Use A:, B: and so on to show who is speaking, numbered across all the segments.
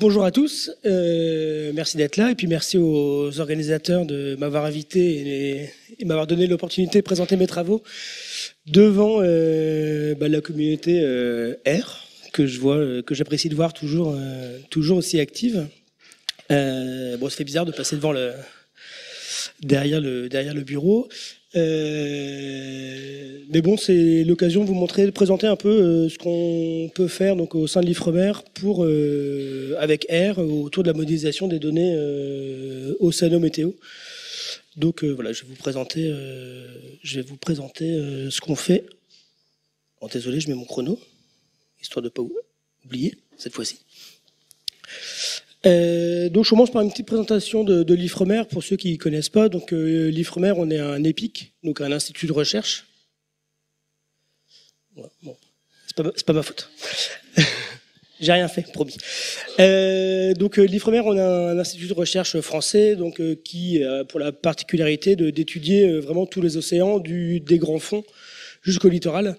A: bonjour à tous, euh, merci d'être là et puis merci aux organisateurs de m'avoir invité et, m'avoir donné l'opportunité de présenter mes travaux devant euh, bah, la communauté euh, R que j'apprécie de voir toujours, aussi active. bon, ça fait bizarre de passer devant le derrière le bureau. Euh, mais bon, c'est l'occasion de vous montrer, de présenter un peu euh, ce qu'on peut faire donc au sein de l'Ifremer pour euh, avec R autour de la modélisation des données Océano Météo. Donc voilà, je vais vous présenter, je vais vous présenter ce qu'on fait. Oh, désolé, je mets mon chrono, histoire de pas oublier cette fois-ci. Euh, donc je commence par une petite présentation de, l'IFREMER pour ceux qui ne connaissent pas. Donc euh, l'IFREMER, on est un EPIC, donc un institut de recherche. bon, c'est pas, ma faute. J'ai rien fait, promis. Euh, donc l'IFREMER, on a un institut de recherche français, donc qui a pour la particularité d'étudier vraiment tous les océans, des grands fonds jusqu'au littoral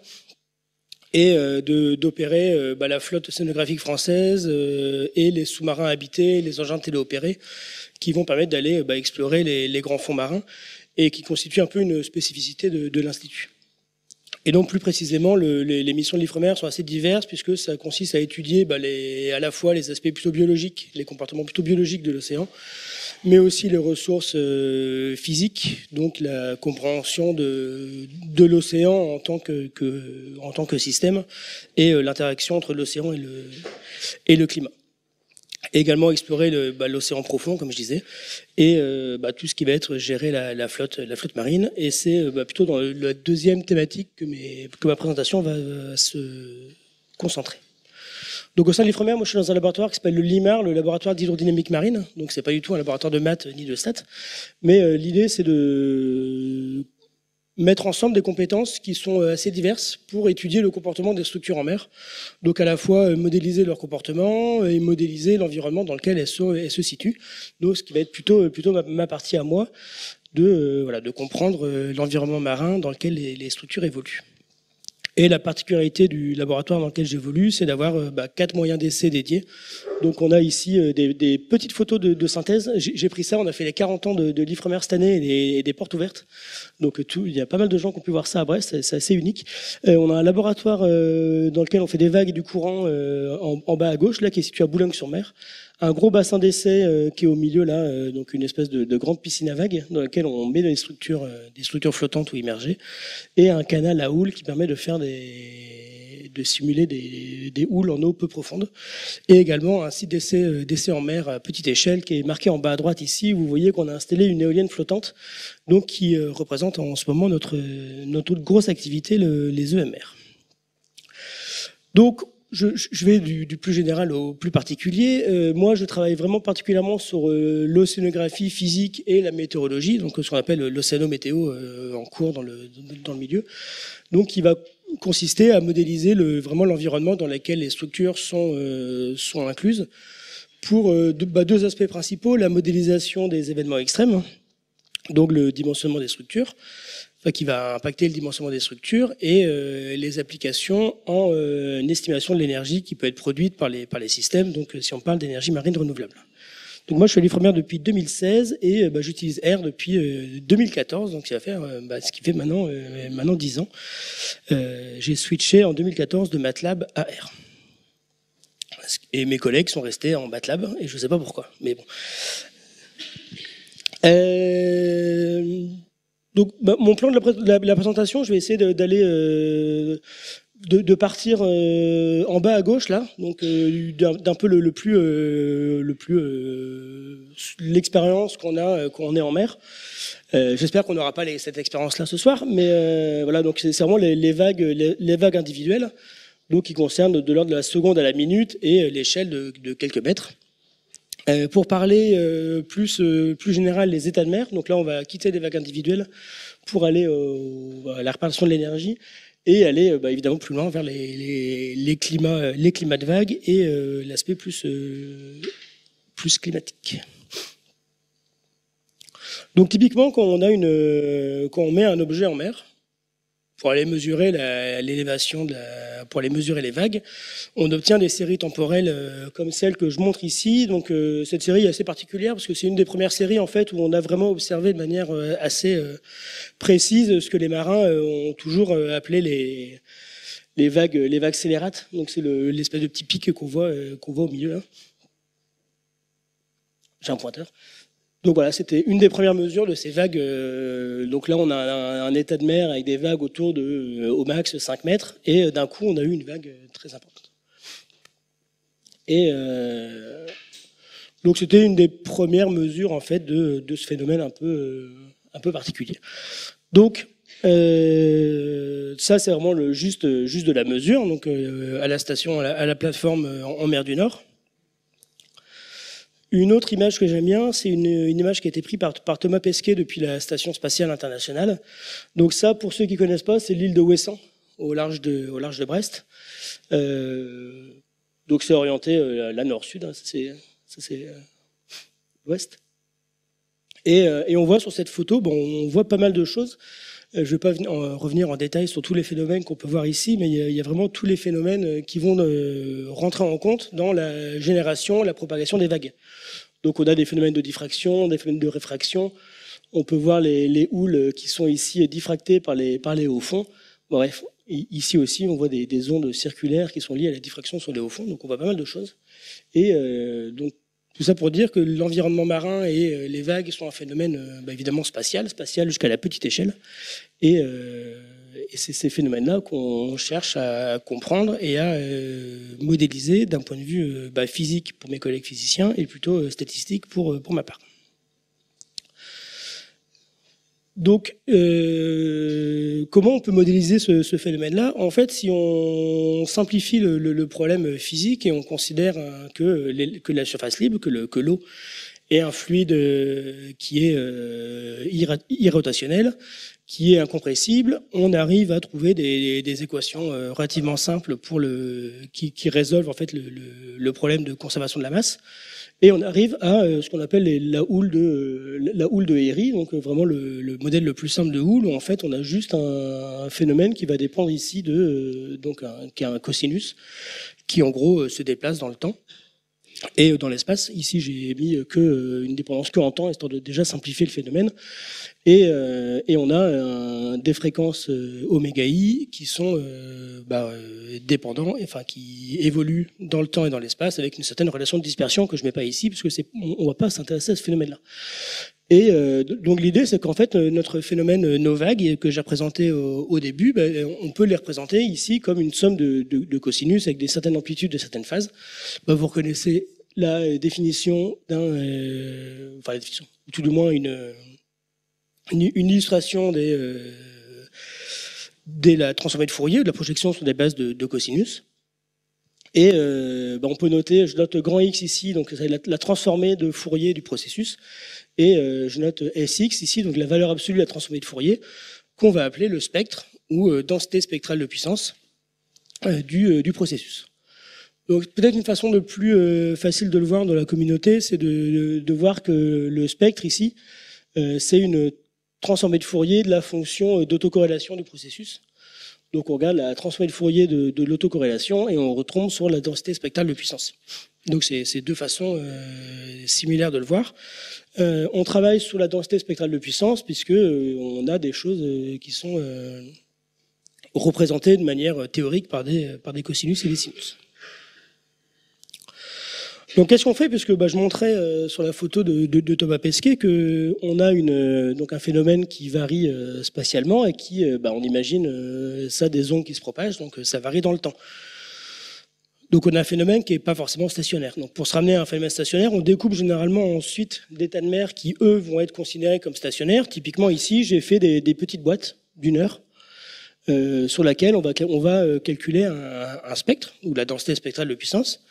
A: et euh, d'opérer euh, bah, la flotte scénographique française euh, et les sous-marins habités, les engins téléopérés, qui vont permettre d'aller bah, explorer les, grands fonds marins et qui constituent un peu une spécificité de l'Institut. Et donc plus précisément, le, les, missions de l'IFREMER sont assez diverses puisque ça consiste à étudier bah, à la fois les aspects plutôt biologiques, les comportements plutôt biologiques de l'océan, mais aussi les ressources euh, physiques, donc la compréhension de, l'océan en tant que, système et euh, l'interaction entre l'océan et le climat. Également explorer bah, l'océan profond, comme je disais, et euh, bah, tout ce qui va être gérer la, la flotte, marine. Et c'est bah, plutôt dans la deuxième thématique que, ma présentation va, va se concentrer. Donc au sein de l'IFREMER, moi je suis dans un laboratoire qui s'appelle le LIMAR, le laboratoire d'hydrodynamique marine. Donc c'est pas du tout un laboratoire de maths ni de stats, mais euh, l'idée c'est de mettre ensemble des compétences qui sont euh, assez diverses pour étudier le comportement des structures en mer. Donc à la fois euh, modéliser leur comportement et modéliser l'environnement dans lequel elles se, situent. Donc ce qui va être plutôt ma, partie à moi de comprendre l'environnement marin dans lequel les structures évoluent. Et la particularité du laboratoire dans lequel j'évolue, c'est d'avoir euh, bah, quatre moyens d'essai dédiés. Donc on a ici euh, des, petites photos de, synthèse. J'ai pris ça, on a fait les 40 ans de, l'IFREMER cette année et des, portes ouvertes. Donc tout, il y a pas mal de gens qui ont pu voir ça à Brest, c'est assez unique. Euh, on a un laboratoire euh, dans lequel on fait des vagues et du courant euh, en, en, bas à gauche, là qui est situé à Boulogne-sur-Mer un gros bassin d'essai euh, qui est au milieu là, euh, donc une espèce de, de, grande piscine à vagues dans laquelle on met des structures, euh, des structures flottantes ou immergées, et un canal à houle qui permet de faire des, de simuler des, des houles en eau peu profonde, et également un site d'essai, en mer à petite échelle qui est marqué en bas à droite ici. Vous voyez qu'on a installé une éolienne flottante, donc qui représente en ce moment notre notre grosse activité, le, les EMR. Donc je, vais du, plus général au plus particulier. Euh, moi, je travaille vraiment particulièrement sur euh, l'océanographie physique et la météorologie, donc ce qu'on appelle l'océanométéo euh, en cours dans le, dans le milieu. Donc, qui va consister à modéliser vraiment l'environnement dans lequel les structures sont, euh, sont incluses pour euh, bah, deux aspects principaux, la modélisation des événements extrêmes, donc le dimensionnement des structures, qui va impacter le dimensionnement des structures et euh, les applications en euh, estimation de l'énergie qui peut être produite par les, par les systèmes, donc euh, si on parle d'énergie marine renouvelable. Donc moi je suis à l'IFREMER depuis 2016 et bah, j'utilise R depuis 2014, donc ça va bah, ce qui fait maintenant, maintenant 10 ans. J'ai switché en 2014 de MATLAB à R. Et mes collègues sont restés en MATLAB et je ne sais pas pourquoi, mais bon. Euh, donc, bah, mon plan de la, présentation, je vais essayer d'aller euh, de, de, partir euh, en bas à gauche là, donc euh, d'un peu le, plus euh, le plus euh, l'expérience qu'on a quand on est en mer. J'espère qu'on n'aura pas cette expérience-là ce soir, mais voilà, donc c'est vraiment les, vagues les, vagues individuelles, donc qui concernent de l'ordre de la seconde à la minute et l'échelle de quelques mètres. Euh, pour parler euh, plus, euh, plus général les états de mer, donc là on va quitter les vagues individuelles pour aller à la répartition de l'énergie et aller bah, évidemment plus loin vers les, les, les, climats, les climats de vagues et l'aspect plus, plus climatique. Donc typiquement quand on, a une, quand on met un objet en mer, pour aller mesurer l'élévation, pour aller mesurer les vagues, on obtient des séries temporelles euh, comme celle que je montre ici. Donc euh, cette série est assez particulière parce que c'est une des premières séries en fait où on a vraiment observé de manière euh, assez précise ce que les marins ont toujours appelé les les vagues les vagues. Donc c'est l'espèce de petit pic qu'on voit qu'on voit au milieu là. J'ai un pointeur. Donc voilà, c'était une des premières mesures de ces vagues. Euh, donc là, on a un, état de mer avec des vagues autour de, euh, au max, 5 mètres. Et euh, d'un coup, on a eu une vague très importante. Et donc c'était une des premières mesures en fait de, de ce phénomène un peu, un peu particulier. Donc ça, c'est vraiment le juste, juste de la mesure. Donc à la station, à la, plateforme en mer du Nord. Une autre image que j'aime bien, c'est une, image qui a été prise par, Thomas Pesquet depuis la Station spatiale internationale. Donc ça, pour ceux qui connaissent pas, c'est l'île de Ouessant, au large de, au large de Brest. Euh, donc c'est orienté euh, la nord-sud, hein, ça c'est euh, l'ouest. Et, et, on voit sur cette photo, bon, on voit pas mal de choses. Je ne vais pas revenir en détail sur tous les phénomènes qu'on peut voir ici, mais il y, a, vraiment tous les phénomènes qui vont rentrer en compte dans la génération, la propagation des vagues. Donc on a des phénomènes de diffraction, des phénomènes de réfraction. On peut voir les, les houles qui sont ici diffractées par les, hauts fonds. Bref, ici aussi, on voit des, des, ondes circulaires qui sont liées à la diffraction sur les hauts fonds. Donc on voit pas mal de choses. Et euh, donc tout ça pour dire que l'environnement marin et euh, les vagues sont un phénomène euh, bah, évidemment spatial, spatial jusqu'à la petite échelle. Et euh, et c'est ces phénomènes-là qu'on cherche à comprendre et à modéliser d'un point de vue bah, physique pour mes collègues physiciens et plutôt statistique pour, pour ma part. Donc, comment on peut modéliser ce, phénomène-là? En fait, si on simplifie le, problème physique et on considère que, que la surface libre, que l'eau est un fluide qui est irrotationnel, qui est incompressible, on arrive à trouver des, équations euh, relativement simples pour le, qui, résolvent en fait le, problème de conservation de la masse. Et on arrive à euh, ce qu'on appelle la houle de la houle de donc euh, vraiment le, le, modèle le plus simple de houle où en fait on a juste un, phénomène qui va dépendre ici de donc qui est un cosinus qui en gros se déplace dans le temps. Et dans l'espace, ici j'ai mis que une dépendance que en temps, histoire de déjà simplifier le phénomène. Et, euh, et, on a un, des fréquences euh, oméga i qui sont euh, bah, euh, dépendants, enfin qui évoluent dans le temps et dans l'espace avec une certaine relation de dispersion que je mets pas ici parce que c'est on, va pas s'intéresser à ce phénomène-là. Et euh, donc l'idée c'est qu'en fait notre phénomène nos vagues que j'ai présenté au, début, bah, on peut les représenter ici comme une somme de cosinus avec des certaines amplitudes, de certaines phases. Bah, vous reconnaissez la définition d'un, enfin la définition, tout du moins une une, illustration des, euh, de la transformée de Fourier, de la projection sur des bases de, cosinus. Et euh, ben on peut noter, je note grand X ici, donc la, la transformée de Fourier du processus, et euh, je note Sx ici, donc la valeur absolue de la transformée de Fourier, qu'on va appeler le spectre ou euh, densité spectrale de puissance euh, du, euh, processus. Donc peut-être une façon de plus facile de le voir dans la communauté, c'est de, voir que le spectre ici, c'est une transformée de Fourier de la fonction euh, d'autocorrélation du processus. Donc on regarde la transformée de Fourier de, l'autocorrélation et on retombe sur la densité spectrale de puissance. Donc c'est deux façons euh, similaires de le voir. Euh, on travaille sur la densité spectrale de puissance puisque on a des choses qui sont représentées de manière théorique par des cosinus et des sinus. Donc qu'est-ce qu'on fait? Puisque bah, je montrais euh, sur la photo de, Thomas Pesquet que on a euh, un phénomène qui varie euh, spatialement et qui, bah, on imagine ça des ondes qui se propagent, donc ça varie dans le temps. Donc on a un phénomène qui n'est pas forcément stationnaire. Donc pour se ramener à un phénomène stationnaire, on découpe généralement ensuite d'états de mer qui, eux, vont être considérés comme stationnaires. Typiquement ici, j'ai fait des, des, petites boîtes d'une heure euh, sur laquelle on va, calculer un, spectre, ou la densité spectrale de puissance.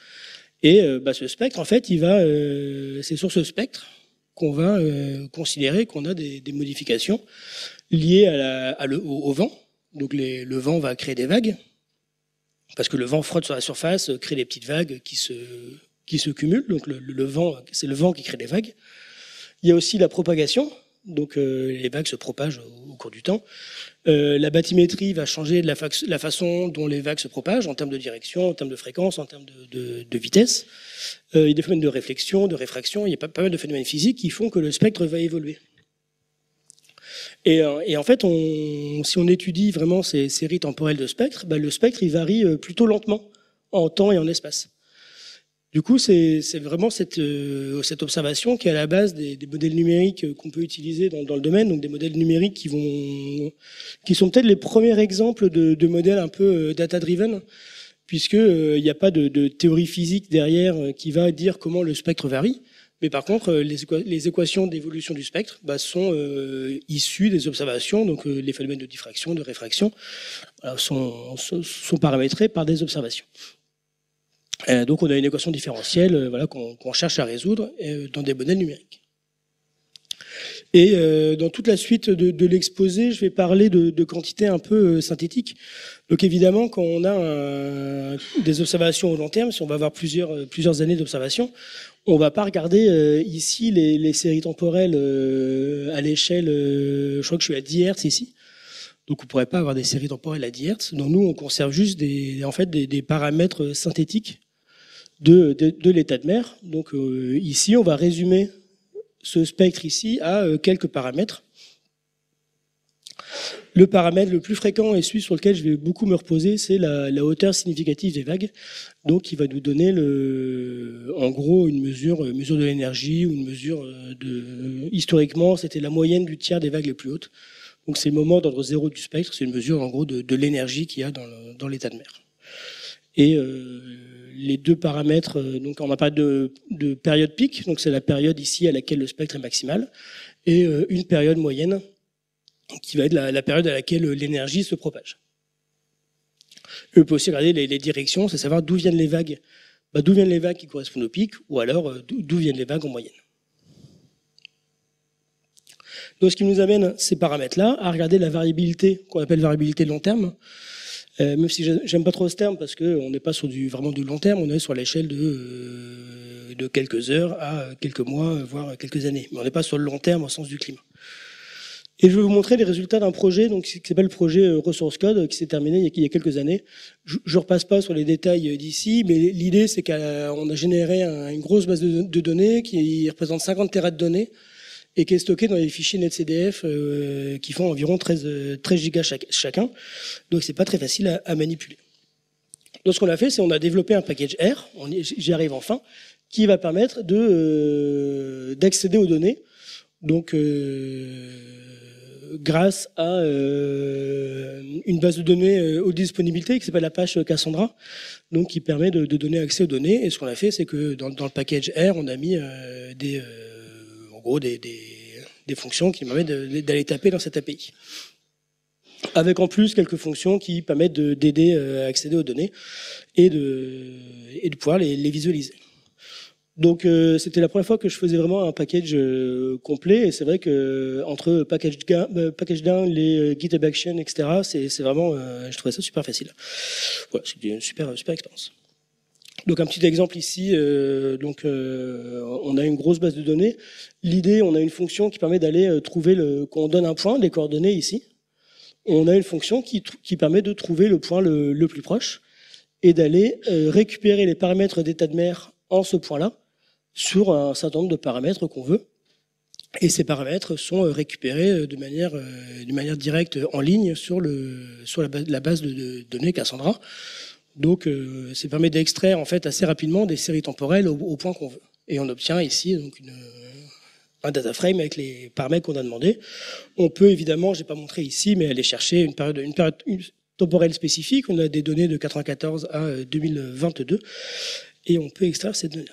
A: Et euh, bah, ce spectre, en fait, euh, c'est sur ce spectre qu'on va euh, considérer qu'on a des, modifications liées au, vent. Donc le vent va créer des vagues, parce que le vent frotte sur la surface, crée des petites vagues qui se, cumulent. Donc le vent, c'est le vent qui crée des vagues. Il y a aussi la propagation. donc les vagues se propagent au, cours du temps. La bathymétrie va changer la, façon dont les vagues se propagent en termes de direction, en termes de fréquence, en termes de, vitesse. il y a des phénomènes de réflexion, de réfraction, il y a pas, mal de phénomènes physiques qui font que le spectre va évoluer. Et, et, en fait, si on étudie vraiment ces séries temporelles de spectres, bah, le spectre il varie plutôt lentement en temps et en espace. Du coup, c'est vraiment cette, euh, cette observation qui est à la base des, modèles numériques qu'on peut utiliser dans, le domaine, donc des modèles numériques qui vont, qui sont peut-être les premiers exemples de, modèles un peu euh, data-driven, puisque euh, il n'y a pas de, théorie physique derrière qui va dire comment le spectre varie. Mais par contre, les, équations d'évolution du spectre bah, sont issues des observations, donc les phénomènes de diffraction, de réfraction, sont paramétrés par des observations. Euh, donc on a une équation différentielle euh, voilà, qu'on cherche à résoudre euh, dans des modèles numériques. Et dans toute la suite de, l'exposé, je vais parler de, quantités un peu synthétiques. Donc évidemment, quand on a des observations au long terme, si on va avoir plusieurs, années d'observation, on va pas regarder ici les, séries temporelles à l'échelle, je crois que je suis à 10 Hz ici. Donc on pourrait pas avoir des séries temporelles à 10 Hz. Donc nous, on conserve juste en fait, des paramètres synthétiques de, l'état de mer. Donc euh, ici, on va résumer ce spectre ici à euh, quelques paramètres. Le paramètre le plus fréquent et celui sur lequel je vais beaucoup me reposer, c'est la, hauteur significative des vagues. Donc, il va nous donner, en gros, une mesure, une mesure de l'énergie ou une mesure de. Historiquement, c'était la moyenne du tiers des vagues les plus hautes. Donc, c'est le moment d'ordre zéro du spectre. C'est une mesure, en gros, de, l'énergie qu'il y a dans, l'état de mer. Et euh, les deux paramètres, euh, donc on a pas de, de période pic, donc c'est la période ici à laquelle le spectre est maximal, et euh, une période moyenne qui va être la, période à laquelle l'énergie se propage. on peut aussi regarder les, directions, c'est savoir d'où viennent les vagues, bah, d'où viennent les vagues qui correspondent au pic, ou alors d'où viennent les vagues en moyenne. Donc ce qui nous amène ces paramètres-là à regarder la variabilité qu'on appelle variabilité long terme. Euh, même si j'aime pas trop ce terme parce qu'on n'est pas sur du vraiment du long terme, on est sur l'échelle de, euh, de quelques heures à quelques mois, voire quelques années. Mais on n'est pas sur le long terme au sens du climat. Et je vais vous montrer les résultats d'un projet donc, qui s'appelle le projet euh, Resource Code, qui s'est terminé il y a quelques années. Je ne repasse pas sur les détails d'ici, mais l'idée c'est qu'on a généré une grosse base de, données qui représente 50 terras de données et qui est stocké dans les fichiers NetCDF euh, qui font environ 13, 13 gigas chacun. Donc c'est pas très facile à, manipuler. Donc ce qu'on a fait, c'est on a développé un package R, j'y arrive enfin, qui va permettre euh, d'accéder aux données. Donc euh, grâce à euh, une base de données aux disponibilités qui s'appelle Apache Cassandra, donc qui permet de, donner accès aux données. Et ce qu'on a fait, c'est que dans, le package R, on a mis des en gros des, fonctions qui permettent d'aller taper dans cette API. Avec en plus quelques fonctions qui permettent d'aider euh, à accéder aux données et de, pouvoir les, visualiser. Donc euh, c'était la première fois que je faisais vraiment un package euh, complet et c'est vrai que entre package, package les GitHub Action, etc. C'est vraiment, je trouvais ça super facile. Voilà, une super super expérience. Donc un petit exemple ici, euh, donc euh, on a une grosse base de données. L'idée, on a une fonction qui permet d'aller euh, trouver le, quand on donne un point, les coordonnées ici. On a une fonction qui, permet de trouver le point le, plus proche et d'aller récupérer les paramètres d'état de mer en ce point-là sur un certain nombre de paramètres qu'on veut. Et ces paramètres sont récupérés de manière, directe en ligne sur, la, base, de données Cassandra. Donc, euh, ça permet d'extraire en fait assez rapidement des séries temporelles au, point qu'on veut. Et on obtient ici donc une, un data frame avec les paramètres qu'on a demandé. On peut évidemment, j'ai pas montré ici, mais aller chercher une période, temporelle spécifique. On a des données de 94 à 2022 et on peut extraire ces données.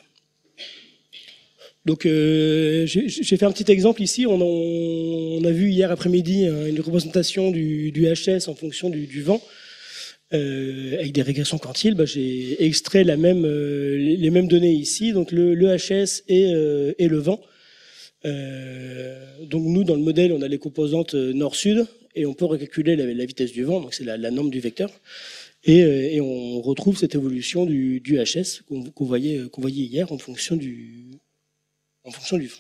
A: Donc, euh, j'ai fait un petit exemple ici. On, a vu hier après-midi hein, une représentation du, HS en fonction du vent euh, avec des régressions quantiles, bah, j'ai extrait euh, les mêmes données ici, donc le, HS et, euh, le vent. Euh, donc nous, dans le modèle, on a les composantes nord-sud et on peut recalculer la, vitesse du vent, donc c'est la, norme du vecteur. Et, on retrouve cette évolution du, HS qu'on voyait, qu'on voyait hier en fonction du, en fonction du vent.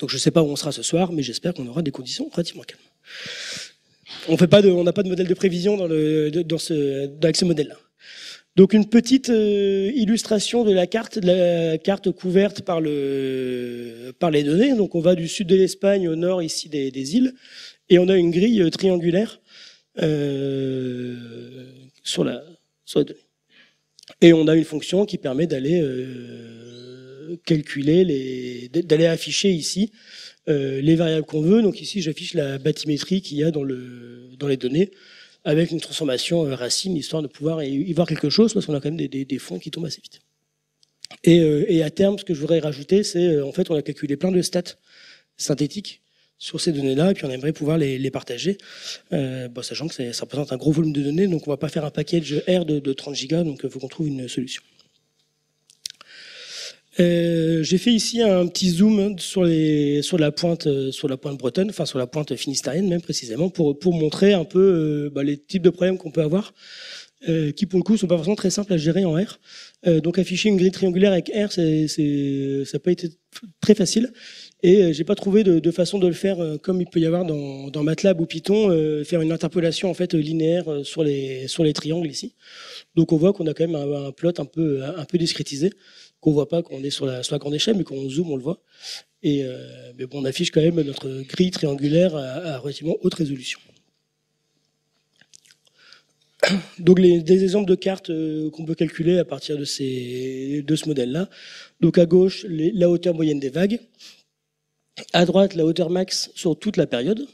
A: Donc je ne sais pas où on sera ce soir, mais j'espère qu'on aura des conditions relativement calmes. On n'a pas de modèle de prévision avec ce modèle-là. Donc une petite euh, illustration de la carte, la couverte par le, par les données. Donc on va du sud de l'Espagne au nord ici des, îles, et on a une grille euh, triangulaire euh, sur la sur les données. Et on a une fonction qui permet d'aller calculer d'aller afficher ici euh, les variables qu'on veut. Donc ici, j'affiche la bathymétrie qu'il y a dans, le, dans les données avec une transformation euh, racine, histoire de pouvoir y voir quelque chose, parce qu'on a quand même des, des, fonds qui tombent assez vite. Et, euh, et, à terme, ce que je voudrais rajouter, c'est en fait, on a calculé plein de stats synthétiques sur ces données-là, et puis on aimerait pouvoir les, les partager, bon, sachant que ça représente un gros volume de données, donc on va pas faire un package R de, de 30 gigas, donc il faut qu'on trouve une solution. Euh, j'ai fait ici un petit zoom sur, la pointe, euh, sur bretonne, enfin sur la pointe finistérienne même précisément, pour, montrer un peu euh, bah, les types de problèmes qu'on peut avoir, qui pour le coup sont pas forcément très simples à gérer en R. Donc afficher une grille triangulaire avec R, ça n'a pas été très facile. Et j'ai pas trouvé de, façon de le faire comme il peut y avoir dans, MATLAB ou Python, faire une interpolation en fait linéaire sur les triangles ici. Donc on voit qu'on a quand même un, un plot un peu un peu discrétisé qu'on voit pas quand on est sur la, grande échelle, mais quand on zoome, on le voit. Et euh, mais bon, on affiche quand même notre grille triangulaire à, relativement haute résolution. Donc les, des exemples de cartes euh, qu'on peut calculer à partir de, ces, de ce modèle-là. Donc à gauche, la hauteur moyenne des vagues. À droite, la hauteur max sur toute la période.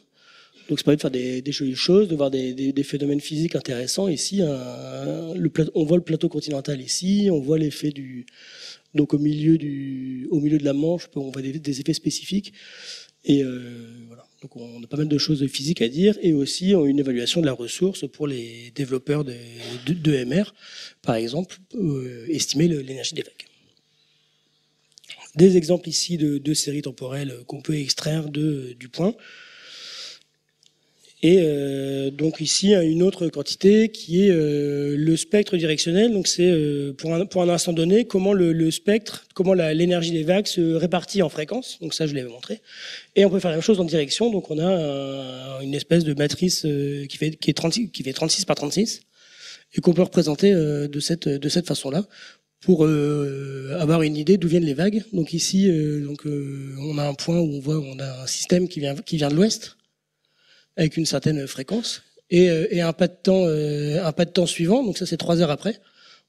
A: Donc ça permet de faire des, des jolies choses, de voir des, des, phénomènes physiques intéressants. Ici, on voit le plateau continental ici, on voit l'effet du, donc au milieu du, au milieu de la Manche, on voit des, effets spécifiques. Et euh, voilà. Donc on a pas mal de choses physiques à dire et aussi une évaluation de la ressource pour les développeurs de MR, par exemple, euh, estimer l'énergie des vagues. Des exemples ici de, de séries temporelles qu'on peut extraire de, du point. Et euh, donc ici une autre quantité qui est euh, le spectre directionnel. Donc c'est euh, pour un pour un instant donné comment le, spectre, comment l'énergie des vagues se répartit en fréquences. Donc ça je l'avais montré. Et on peut faire la même chose en direction. Donc on a un, une espèce de matrice qui fait qui est 36 qui fait 36 par 36 et qu'on peut représenter de cette de cette façon-là pour avoir une idée d'où viennent les vagues. Donc ici, donc on a un point où on voit on a un système qui vient qui vient de l'ouest avec une certaine fréquence. Et, euh, et un pas de temps, euh, un pas de temps suivant, donc ça c'est trois heures après,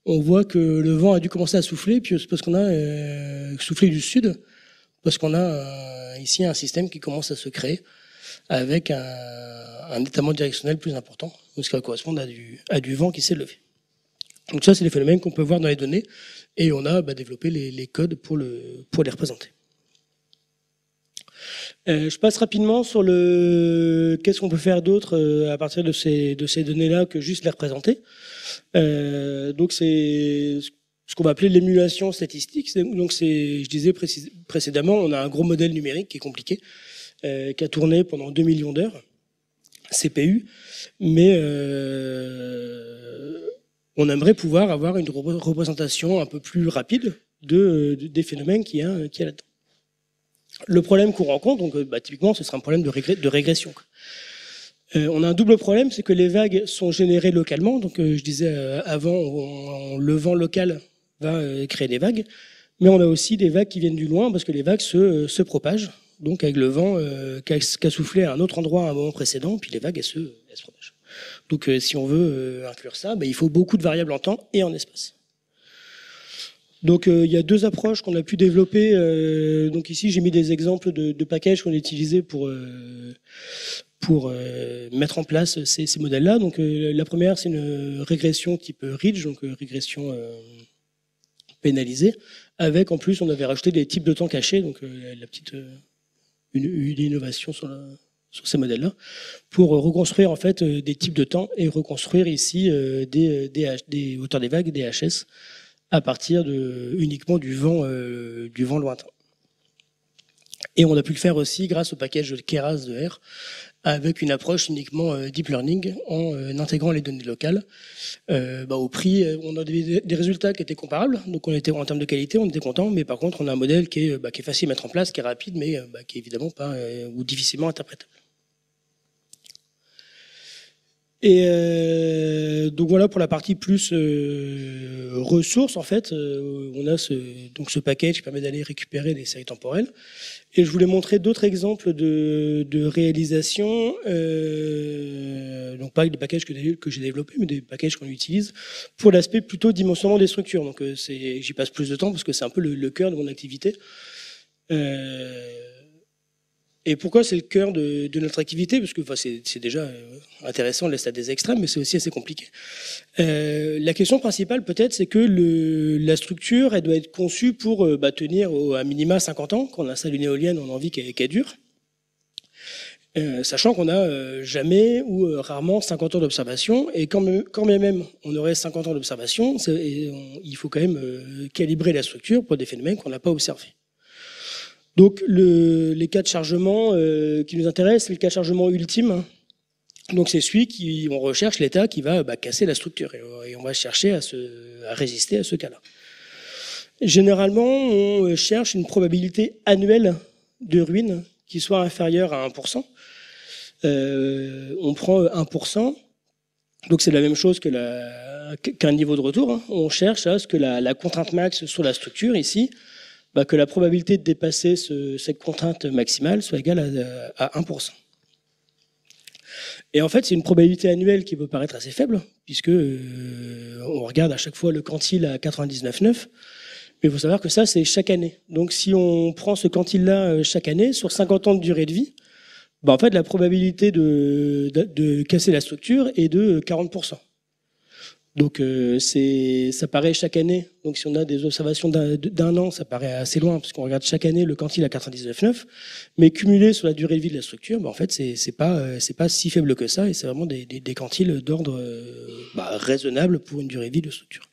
A: on voit que le vent a dû commencer à souffler, puis c'est parce qu'on a euh, soufflé du sud, parce qu'on a ici un système qui commence à se créer avec un, un directionnel plus important, ce qui va correspondre à du, à du vent qui s'est levé. Donc ça, c'est les phénomènes qu'on peut voir dans les données, et on a bah, développé les, les codes pour, le, pour les représenter. Euh, je passe rapidement sur le qu'est-ce qu'on peut faire d'autre euh, à partir de ces de ces données-là que juste les représenter. Euh, donc c'est ce qu'on va appeler l'émulation statistique. Donc c'est, je disais précédemment, on a un gros modèle numérique qui est compliqué, qui a tourné pendant 2 millions d'heures, CPU, mais on aimerait pouvoir avoir une représentation un peu plus rapide de, de des phénomènes qu'il a, a là-dedans. Le problème qu'on rencontre, donc bah, typiquement, ce sera un problème de, régression. Euh, on a un double problème, c'est que les vagues sont générées localement. Donc, euh, je disais euh, avant, le vent local va euh, créer des vagues, mais on a aussi des vagues qui viennent du loin parce que les vagues se, euh, propagent. Donc, avec le vent euh, qui a, soufflé à un autre endroit à un moment précédent, puis les vagues se propagent. Donc, si on veut inclure ça, bah, il faut beaucoup de variables en temps et en espace. Donc euh, il y a deux approches qu'on a pu développer. Euh, donc ici j'ai mis des exemples de, de packages qu'on a utilisés pour euh, mettre en place ces, modèles-là. La première c'est une régression type Ridge, donc régression pénalisée, avec en plus on avait rajouté des types de temps cachés, donc la petite une, innovation sur ces modèles-là, pour reconstruire en fait des types de temps et reconstruire ici des hauteurs des vagues, des HS, à partir de, uniquement du vent, euh, du vent lointain. Et on a pu le faire aussi grâce au package Keras de R, avec une approche uniquement euh, deep learning en euh, intégrant les données locales. Bah, au prix, on a des, résultats qui étaient comparables, donc on était en termes de qualité, on était content, mais par contre on a un modèle qui est, bah, qui est facile à mettre en place, qui est rapide, mais bah, qui est évidemment pas ou difficilement interprétable. Et euh, donc voilà pour la partie plus euh, ressources en fait, euh, on a ce, donc ce package qui permet d'aller récupérer des séries temporelles. Et je voulais montrer d'autres exemples de, réalisation, donc pas des packages que, j'ai développés, mais des packages qu'on utilise pour l'aspect plutôt dimensionnement des structures. Donc j'y passe plus de temps parce que c'est un peu le, cœur de mon activité. Et pourquoi c'est le cœur de, notre activité? Parce que c'est déjà euh, intéressant, laisse à des extrêmes, mais c'est aussi assez compliqué. Euh, la question principale, peut-être, c'est que la structure, elle doit être conçue pour euh, bah, tenir au, à minima 50 ans. Quand on installe une éolienne, on a envie qu'elle dure. Sachant qu'on n'a jamais ou rarement 50 ans d'observation, et quand, quand même on aurait 50 ans d'observation, il faut quand même calibrer la structure pour des phénomènes qu'on n'a pas observés. Donc le, les cas de chargement euh, qui nous intéressent, c'est le cas de chargement ultime. Donc c'est celui qui on recherche l'état qui va bah, casser la structure et, on va chercher à, résister à ce cas-là. Généralement, on cherche une probabilité annuelle de ruine qui soit inférieure à 1%. Euh, on prend 1%, donc c'est la même chose qu'un niveau de retour. Hein. On cherche à ce que la contrainte max sur la structure ici bah, que la probabilité de dépasser ce, cette contrainte maximale soit égale à, à 1%. Et en fait, c'est une probabilité annuelle qui peut paraître assez faible, puisque euh, on regarde à chaque fois le quantile à 99,9, mais il faut savoir que ça, c'est chaque année. Donc si on prend ce quantile-là euh, chaque année, sur 50 ans de durée de vie, bah, en fait, la probabilité de casser la structure est de 40%. Donc euh, c'est, ça paraît chaque année. Donc si on a des observations d'un, an, ça paraît assez loin parce qu'on regarde chaque année le quantile à 99,9, mais cumulé sur la durée de vie de la structure, bah, en fait c'est, c'est pas euh, c'est pas si faible que ça et c'est vraiment des, des, des quantiles d'ordre euh, bah, raisonnable pour une durée de vie de structure.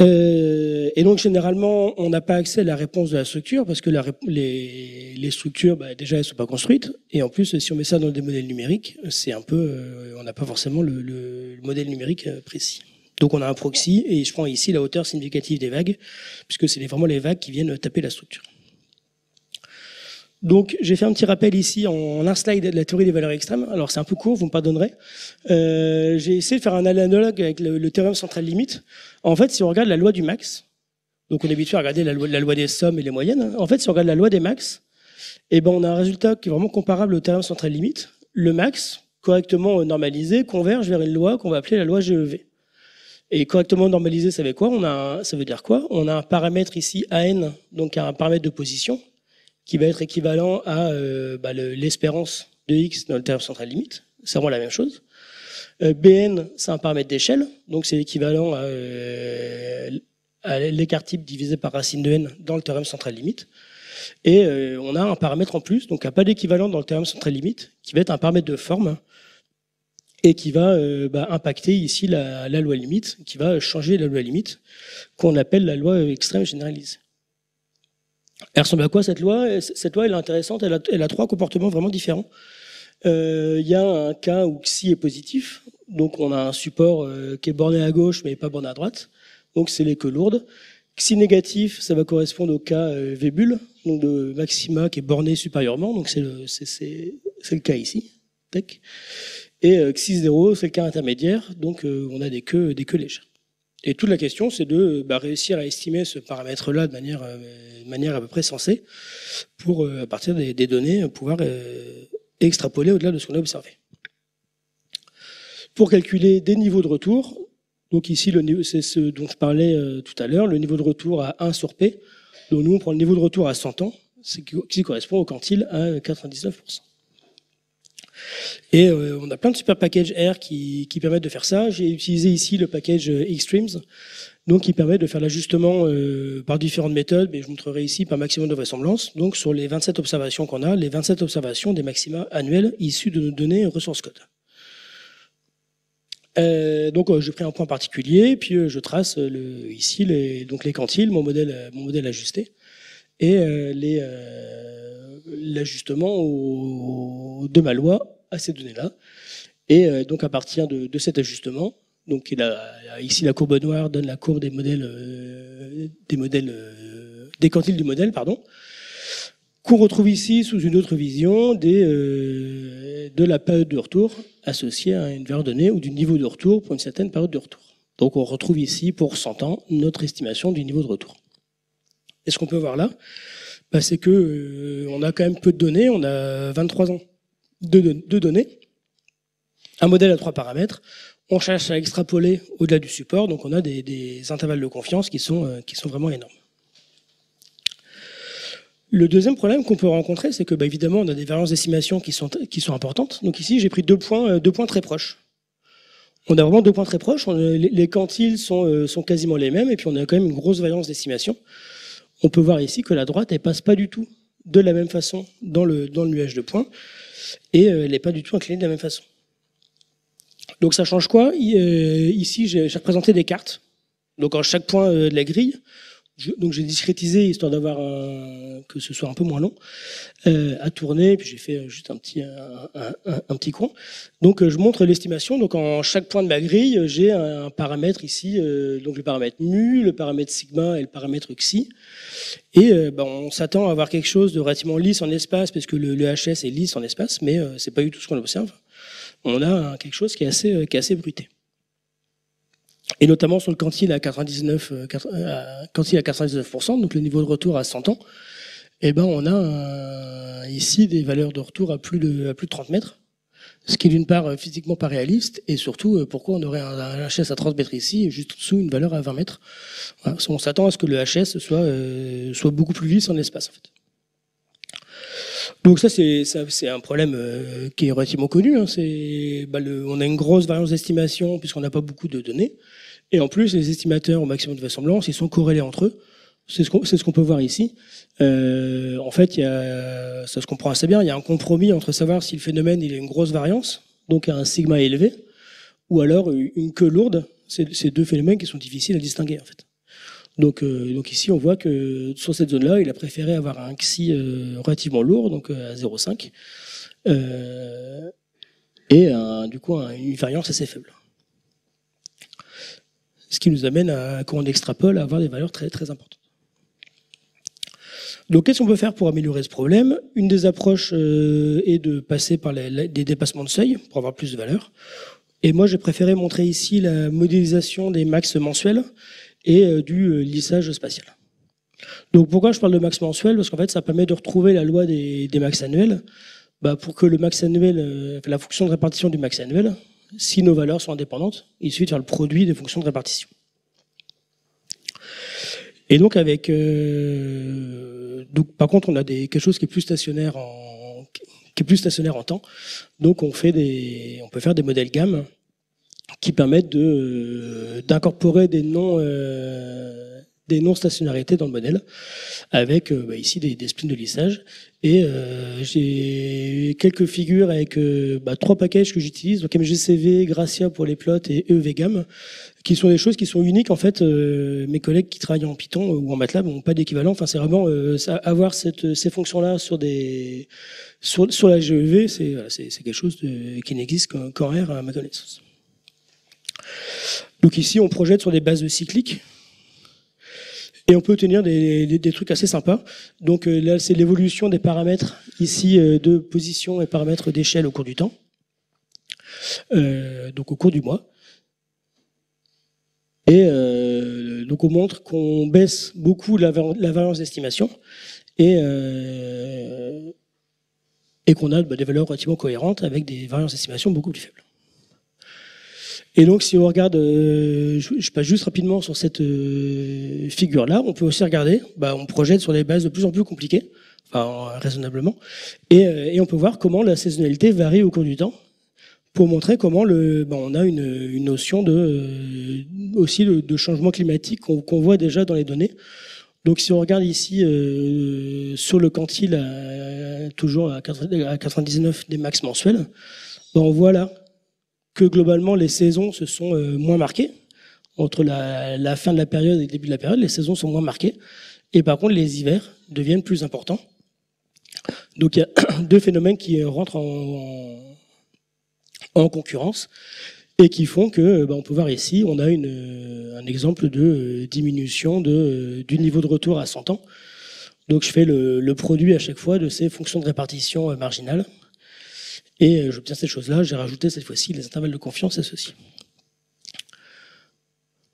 A: Euh, et donc généralement, on n'a pas accès à la réponse de la structure parce que les, structures, bah, déjà, elles sont pas construites. Et en plus, si on met ça dans des modèles numériques, c'est un peu, euh, on n'a pas forcément le, le, modèle numérique euh, précis. Donc on a un proxy et je prends ici la hauteur significative des vagues puisque c'est vraiment les vagues qui viennent taper la structure. Donc, j'ai fait un petit rappel ici en un slide de la théorie des valeurs extrêmes. Alors, c'est un peu court, vous me pardonnerez. Euh, j'ai essayé de faire un analogue avec le, théorème central limite. En fait, si on regarde la loi du max, donc on est habitué à regarder la loi, des sommes et les moyennes. En fait, si on regarde la loi des max, eh ben, on a un résultat qui est vraiment comparable au théorème central limite. Le max, correctement normalisé, converge vers une loi qu'on va appeler la loi GEV. Et correctement normalisé, ça veut quoi? On a ça veut dire quoi? On a un paramètre ici AN, donc un paramètre de position, qui va être équivalent à euh, bah, l'espérance de x dans le terme central limite. C'est vraiment la même chose. Euh, Bn, c'est un paramètre d'échelle, donc c'est équivalent à, euh, à l'écart type divisé par racine de n dans le théorème central limite. Et on a un paramètre en plus, donc un pas d'équivalent dans le théorème central limite, qui va être un paramètre de forme et qui va bah, impacter ici la, la, loi limite, qui va changer la loi limite, qu'on appelle la loi extrême généralisée. Elle ressemble à quoi cette loi? Cette loi, elle est intéressante. Elle a, trois comportements vraiment différents. Euh, il y a un cas où xi est positif, donc on a un support euh, qui est borné à gauche mais pas borné à droite, donc c'est les queues lourdes. Xi négatif, ça va correspondre au cas euh, donc de maxima qui est borné supérieurement, donc c'est le, cas ici. Et euh, xi 0, c'est le cas intermédiaire, donc euh, on a des queues, des queues légères. Et toute la question, c'est de bah, réussir à estimer ce paramètre-là de manière, euh, manière à peu près sensée pour, euh, à partir des, données, pouvoir euh, extrapoler au-delà de ce qu'on a observé. Pour calculer des niveaux de retour, donc ici, c'est ce dont je parlais tout à l'heure, le niveau de retour à 1 sur P. Donc nous, on prend le niveau de retour à 100 ans, ce qui correspond au quantile à 99%. Et euh, on a plein de super packages R qui, permettent de faire ça. J'ai utilisé ici le package euh, Extremes, donc qui permet de faire l'ajustement euh, par différentes méthodes, mais je montrerai ici par maximum de vraisemblance. Donc sur les 27 observations qu'on a, les 27 observations des maxima annuels issus de nos données ressources code. Euh, donc j'ai pris un point particulier, puis je trace ici les, donc les quantiles, mon modèle, mon modèle ajusté, et les l'ajustement de ma loi à ces données-là. Et donc à partir de, cet ajustement, donc ici la courbe noire donne la courbe des modèles, des modèles, des quantiles du modèle, pardon qu'on retrouve ici sous une autre vision euh, de la période de retour associée à une valeur donnée ou du niveau de retour pour une certaine période de retour. Donc on retrouve ici pour 100 ans notre estimation du niveau de retour. Et ce qu'on peut voir là, bah, c'est que euh, on a quand même peu de données, on a 23 ans de, données, un modèle à trois paramètres, on cherche à extrapoler au-delà du support, donc on a des, intervalles de confiance qui sont, euh, qui sont vraiment énormes. Le deuxième problème qu'on peut rencontrer, c'est que bah, évidemment, on a des variances d'estimation qui sont, importantes. Donc ici, j'ai pris deux points, euh, deux points très proches. On a vraiment deux points très proches. les, quantiles euh, sont quasiment les mêmes, et puis on a quand même une grosse variance d'estimation. On peut voir ici que la droite, elle passe pas du tout de la même façon dans le, dans le nuage de points, et euh, elle n'est pas du tout inclinée de la même façon. Donc ça change quoi? Ici, j'ai représenté des cartes. Donc en chaque point de la grille, donc j'ai discrétisé histoire d'avoir que ce soit un peu moins long euh, à tourner. Puis j'ai fait juste un petit un, petit coin. Donc euh, je montre l'estimation. Donc en chaque point de ma grille, j'ai un, paramètre ici, euh, donc le paramètre mu, le paramètre sigma et le paramètre xi. Et ben, on s'attend à avoir quelque chose de relativement lisse en espace parce que le, le HS est lisse en espace, mais c'est pas du tout ce qu'on observe. On a quelque chose qui est assez qui est assez bruité et notamment sur le quantile à 99, euh, à 99%, donc le niveau de retour à 100 ans, eh ben on a ici des valeurs de retour à plus de, à plus de 30 mètres, ce qui d'une part euh, physiquement pas réaliste, et surtout euh, pourquoi on aurait un, HS à 30 mètres ici et juste dessous une valeur à 20 mètres. on s'attend à ce que le HS soit, soit beaucoup plus lisse en espace en fait. Donc ça c'est un problème qui est relativement connu. Hein. Bah, on a une grosse variance d'estimation puisqu'on n'a pas beaucoup de données. Et en plus, les estimateurs au maximum de vraisemblance, ils sont corrélés entre eux. C'est ce qu'on peut voir ici. Euh, en fait, y a, ça se comprend assez bien. Il y a un compromis entre savoir si le phénomène il a une grosse variance, donc un sigma élevé, ou alors une queue lourde. C'est ces deux phénomènes qui sont difficiles à distinguer en fait. Donc, euh, donc ici, on voit que sur cette zone-là, il a préféré avoir un XI euh, relativement lourd, donc euh, à 0,5, et un, du coup une variance assez faible ce qui nous amène à, quand on extrapole, à avoir des valeurs très, très importantes. Donc, qu'est-ce qu'on peut faire pour améliorer ce problème? Une des approches euh, est de passer par les, des dépassements de seuil pour avoir plus de valeur. Et moi, j'ai préféré montrer ici la modélisation des max mensuels et euh, du euh, lissage spatial. Donc, pourquoi je parle de max mensuel? Parce qu'en fait, ça permet de retrouver la loi des, des max annuels. Bah, pour que le max annuel, la fonction de répartition du max annuel, si nos valeurs sont indépendantes, il suffit de faire le produit des fonctions de répartition. Et donc avec, euh, donc par contre, on a des, quelque chose qui est plus stationnaire en, qui est plus stationnaire en temps. Donc on fait des, on peut faire des modèles gamme qui permettent de d'incorporer des noms euh, des non stationnarités dans le modèle, avec euh, bah, ici des, des de lissage et euh, j'ai quelques figures avec euh, bah, trois packages que j'utilise, donc MGCV, Gracia pour les plots et EVGAM, qui sont des choses qui sont uniques en fait. Euh, mes collègues qui travaillent en Python ou en MATLAB n'ont pas d'équivalent. Enfin, c'est vraiment avoir ces fonctions-là sur des sur, la GEV, c'est quelque chose qui n'existe qu'en R à ma connaissance. Donc ici, on projette sur des bases cycliques. Et on peut obtenir des, trucs assez sympas. Donc euh, là, c'est l'évolution des paramètres ici euh, de position et paramètres d'échelle au cours du temps. Euh, donc au cours du mois. Et donc on montre qu'on baisse beaucoup la, variance d'estimation et, et qu'on a bah, des valeurs relativement cohérentes avec des variances d'estimation beaucoup plus faibles. Et donc, si on regarde, euh, je, passe juste rapidement sur cette euh, figure-là, on peut aussi regarder, bah, on projette sur des bases de plus en plus compliquées, enfin raisonnablement, et, euh, et, on peut voir comment la saisonnalité varie au cours du temps, pour montrer comment le, bah, on a une, notion de aussi de, changement climatique qu'on voit déjà dans les données. Donc, si on regarde ici sur le quantile, toujours à 99 des max mensuels, bah, on voit là que globalement les saisons se sont euh, moins marquées. Entre la, fin de la période et le début de la période, les saisons sont moins marquées. Et par contre, les hivers deviennent plus importants. Donc il y a deux phénomènes qui rentrent en, en concurrence et qui font que bah, on peut voir ici, on a un exemple de diminution du niveau de retour à 100 ans. Donc je fais le, le produit à chaque fois de ces fonctions de répartition marginales. Et j'obtiens cette chose-là, j'ai rajouté cette fois-ci les intervalles de confiance associés.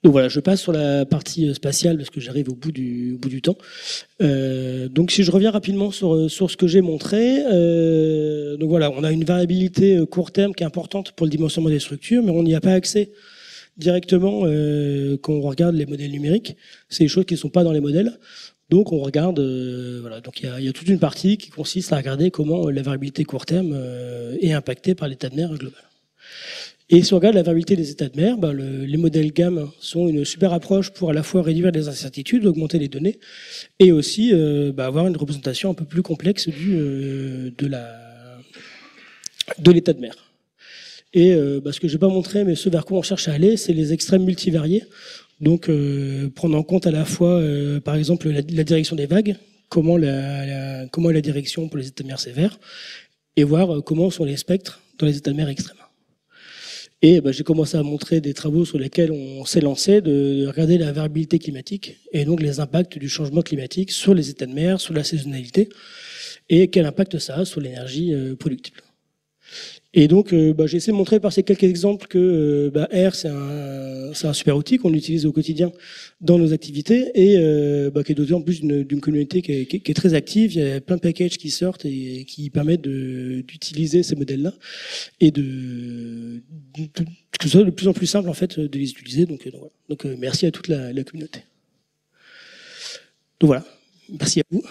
A: Donc voilà, je passe sur la partie euh, spatiale parce que j'arrive au bout du, bout du temps. Euh, donc si je reviens rapidement sur, euh, sur ce que j'ai montré, euh, donc voilà, on a une variabilité euh, court terme qui est importante pour le dimensionnement des structures, mais on n'y a pas accès directement euh, quand on regarde les modèles numériques. C'est des choses qui ne sont pas dans les modèles. Donc on regarde, voilà, donc il y a, toute une partie qui consiste à regarder comment la variabilité court terme est impactée par l'état de mer global. Et si on regarde la variabilité des états de mer, bah, le, les modèles GAM sont une super approche pour à la fois réduire les incertitudes, augmenter les données, et aussi euh, bah, avoir une représentation un peu plus complexe du, euh, de l'état de mer. Et euh, bah, ce que je n'ai pas montré, mais ce vers quoi on cherche à aller, c'est les extrêmes multivariés. Donc euh, prendre en compte à la fois, euh, par exemple, la, direction des vagues, comment la, est la direction pour les états de mer sévères, et voir comment sont les spectres dans les états de mer extrêmes. Et bah, j'ai commencé à montrer des travaux sur lesquels on s'est lancé, de regarder la variabilité climatique et donc les impacts du changement climatique sur les états de mer, sur la saisonnalité, et quel impact ça a sur l'énergie euh, productible. Et donc, euh, bah, j'ai essayé de montrer par ces quelques exemples que euh, bah, R, c'est un, super outil qu'on utilise au quotidien dans nos activités et euh, bah, qui est doté en plus d'une communauté qui est, très active. Il y a plein de packages qui sortent et, qui permettent d'utiliser ces modèles-là et de, que ce soit de plus en plus simple en fait de les utiliser. Donc, donc, voilà. donc merci à toute la, la communauté. Donc voilà, merci à vous.